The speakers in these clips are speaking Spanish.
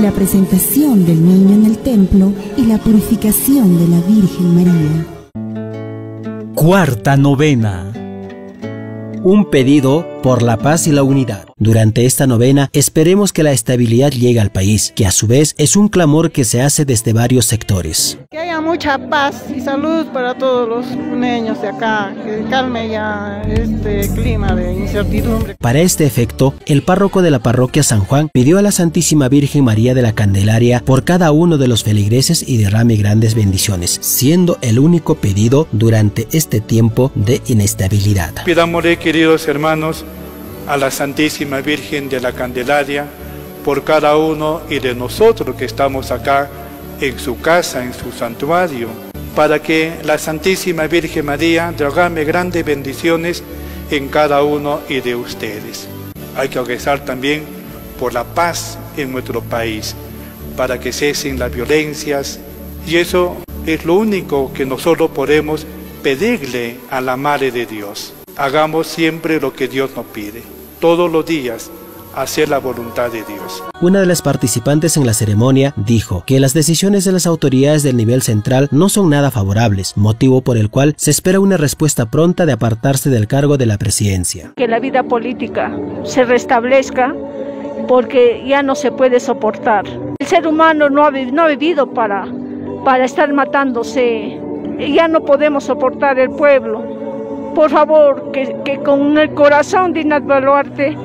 La presentación del niño en el templo y la purificación de la Virgen María. Cuarta novena. Un pedido por la paz y la unidad. Durante esta novena esperemos que la estabilidad llegue al país, que a su vez es un clamor que se hace desde varios sectores. Que haya mucha paz y salud para todos los niños de acá, que calme ya este clima de incertidumbre. Para este efecto, el párroco de la parroquia San Juan pidió a la Santísima Virgen María de la Candelaria por cada uno de los feligreses y derrame grandes bendiciones, siendo el único pedido durante este tiempo de inestabilidad. Pidámosle, queridos hermanos, a la Santísima Virgen de la Candelaria por cada uno y de nosotros que estamos acá en su casa, en su santuario, para que la Santísima Virgen María derrame grandes bendiciones en cada uno y de ustedes. Hay que rezar también por la paz en nuestro país, para que cesen las violencias, y eso es lo único que nosotros podemos pedirle a la Madre de Dios. Hagamos siempre lo que Dios nos pide todos los días hacer la voluntad de Dios. Una de las participantes en la ceremonia dijo que las decisiones de las autoridades del nivel central no son nada favorables, motivo por el cual se espera una respuesta pronta de apartarse del cargo de la presidencia. Que la vida política se restablezca porque ya no se puede soportar. El ser humano no ha, no ha vivido para, para estar matándose, ya no podemos soportar el pueblo por favor, que, con el corazón de Inat Baluarte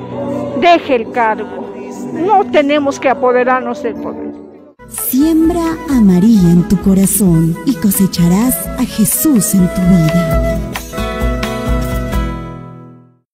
deje el cargo. No tenemos que apoderarnos del poder. Siembra a María en tu corazón y cosecharás a Jesús en tu vida.